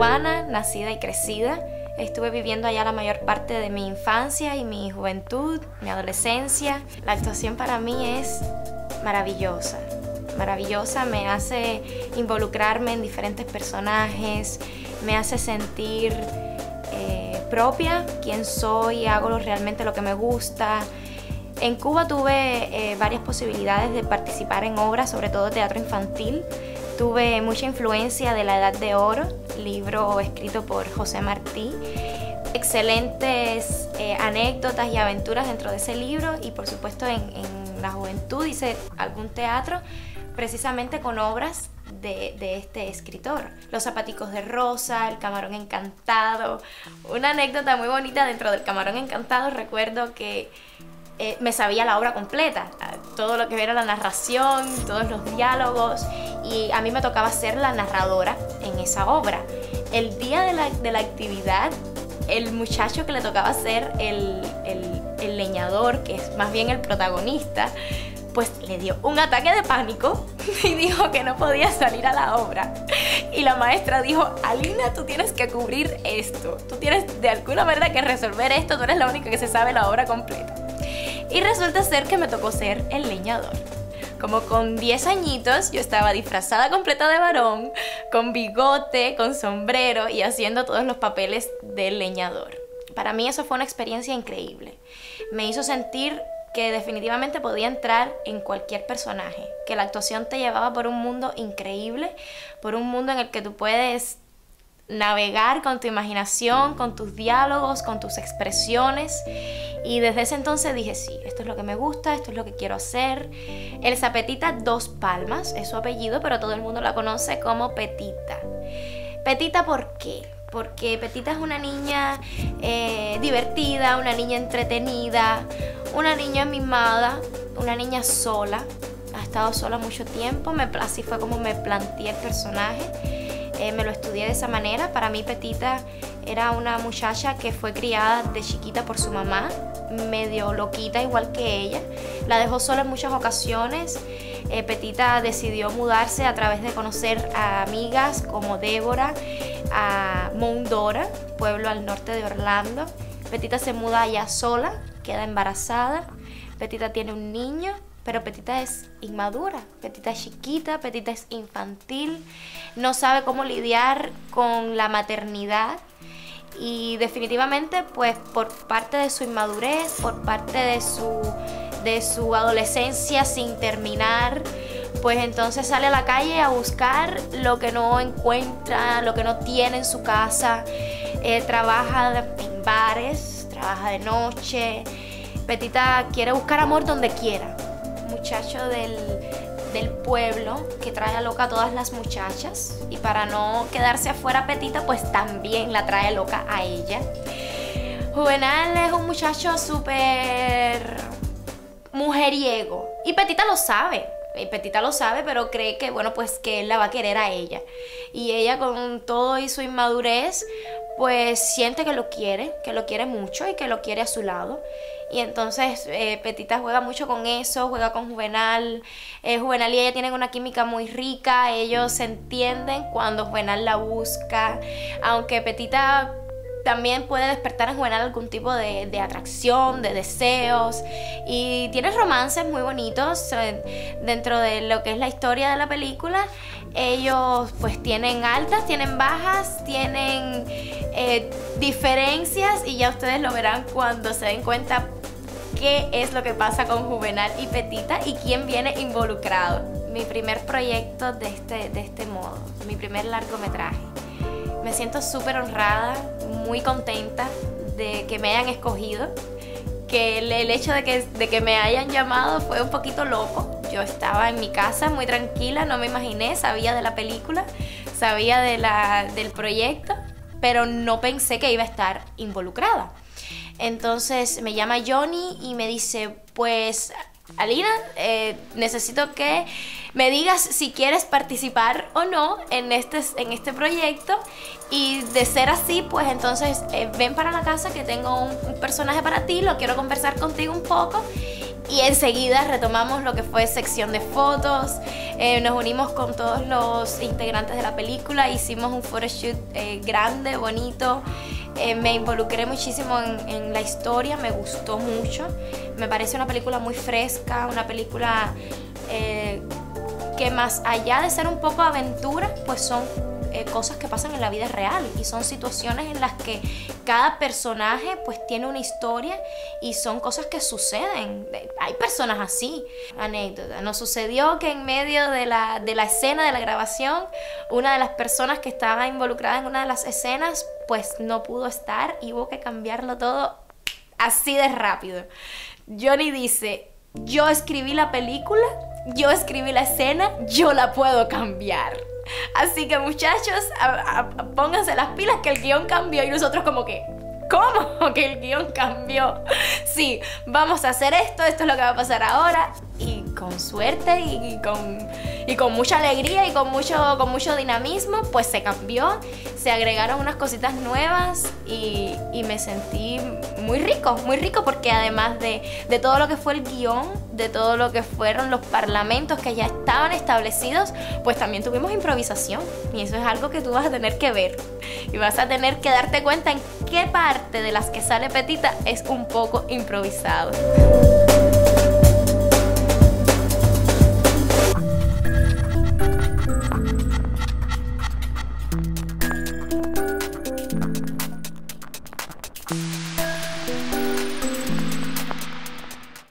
nacida y crecida. Estuve viviendo allá la mayor parte de mi infancia y mi juventud, mi adolescencia. La actuación para mí es maravillosa. Maravillosa, me hace involucrarme en diferentes personajes, me hace sentir eh, propia, quién soy, hago realmente lo que me gusta. En Cuba tuve eh, varias posibilidades de participar en obras, sobre todo teatro infantil. Tuve mucha influencia de La Edad de Oro, libro escrito por José Martí. Excelentes eh, anécdotas y aventuras dentro de ese libro y por supuesto en, en la juventud hice algún teatro precisamente con obras de, este escritor. Los zapaticos de rosa, el camarón encantado. Una anécdota muy bonita dentro del camarón encantado, recuerdo que eh, me sabía la obra completa, todo lo que era la narración, todos los diálogos, y a mí me tocaba ser la narradora en esa obra. El día de la, de la actividad, el muchacho que le tocaba ser el, el, el leñador, que es más bien el protagonista, pues le dio un ataque de pánico y dijo que no podía salir a la obra. Y la maestra dijo, Alina, tú tienes que cubrir esto, tú tienes de alguna manera que resolver esto, tú eres la única que se sabe la obra completa. Y resulta ser que me tocó ser el leñador. Como con 10 añitos yo estaba disfrazada completa de varón, con bigote, con sombrero y haciendo todos los papeles del leñador. Para mí eso fue una experiencia increíble. Me hizo sentir que definitivamente podía entrar en cualquier personaje, que la actuación te llevaba por un mundo increíble, por un mundo en el que tú puedes navegar con tu imaginación, con tus diálogos, con tus expresiones. Y desde ese entonces dije, sí, esto es lo que me gusta, esto es lo que quiero hacer. El Zapetita Dos Palmas es su apellido, pero todo el mundo la conoce como Petita. Petita, ¿por qué? porque Petita es una niña eh, divertida, una niña entretenida, una niña mimada, una niña sola. Ha estado sola mucho tiempo, así fue como me planteé el personaje. Eh, me lo estudié de esa manera. Para mí Petita era una muchacha que fue criada de chiquita por su mamá, medio loquita igual que ella. La dejó sola en muchas ocasiones. Eh, Petita decidió mudarse a través de conocer a amigas como Débora a Mondora, pueblo al norte de Orlando. Petita se muda allá sola, queda embarazada. Petita tiene un niño, pero Petita es inmadura. Petita es chiquita, Petita es infantil, no sabe cómo lidiar con la maternidad. Y definitivamente, pues por parte de su inmadurez, por parte de su, de su adolescencia sin terminar, pues entonces sale a la calle a buscar lo que no encuentra, lo que no tiene en su casa. Eh, trabaja en bares, trabaja de noche. Petita quiere buscar amor donde quiera. Muchacho del, del pueblo que trae a loca a todas las muchachas. Y para no quedarse afuera Petita, pues también la trae loca a ella. Juvenal es un muchacho súper mujeriego. Y Petita lo sabe. Y Petita lo sabe, pero cree que, bueno, pues que él la va a querer a ella. Y ella con todo y su inmadurez, pues siente que lo quiere, que lo quiere mucho y que lo quiere a su lado. Y entonces eh, Petita juega mucho con eso, juega con Juvenal. Eh, Juvenal y ella tienen una química muy rica, ellos se entienden cuando Juvenal la busca. Aunque Petita también puede despertar en Juvenal algún tipo de, atracción, de deseos. Y tiene romances muy bonitos dentro de lo que es la historia de la película. Ellos pues tienen altas, tienen bajas, tienen eh, diferencias y ya ustedes lo verán cuando se den cuenta qué es lo que pasa con Juvenal y Petita y quién viene involucrado. Mi primer proyecto de este, de este modo, mi primer largometraje. Me siento súper honrada, muy contenta de que me hayan escogido, que el, hecho de que, de que me hayan llamado fue un poquito loco. Yo estaba en mi casa muy tranquila, no me imaginé, sabía de la película, sabía de la, del proyecto, pero no pensé que iba a estar involucrada. Entonces me llama Johnny y me dice, pues Alina, eh, necesito que me digas si quieres participar o no en este, en este proyecto. Y de ser así, pues entonces eh, ven para la casa que tengo un, personaje para ti, lo quiero conversar contigo un poco y enseguida retomamos lo que fue sección de fotos, eh, nos unimos con todos los integrantes de la película, hicimos un photoshoot eh, grande, bonito, eh, me involucré muchísimo en, en, la historia, me gustó mucho, me parece una película muy fresca, una película que más allá de ser un poco aventura, pues son eh, cosas que pasan en la vida real y son situaciones en las que cada personaje pues tiene una historia y son cosas que suceden. Hay personas así. Anécdota. Nos sucedió que en medio de la, de la escena de la grabación, una de las personas que estaba involucrada en una de las escenas pues no pudo estar y hubo que cambiarlo todo así de rápido. Johnny dice, yo escribí la película, yo escribí la escena, yo la puedo cambiar. Así que muchachos, pónganse las pilas que el guion cambió y nosotros como que, ¿cómo que el guion cambió? Sí, vamos a hacer esto, esto es lo que va a pasar ahora y con suerte y, con, y con mucha alegría y con mucho, con mucho dinamismo, pues se cambió, se agregaron unas cositas nuevas y, y me sentí muy rico, muy rico porque además de, de todo lo que fue el guion, de todo lo que fueron los parlamentos que ya estaban establecidos, pues también tuvimos improvisación. Y eso es algo que tú vas a tener que ver. Y vas a tener que darte cuenta en qué parte de las que sale Petita es un poco improvisado.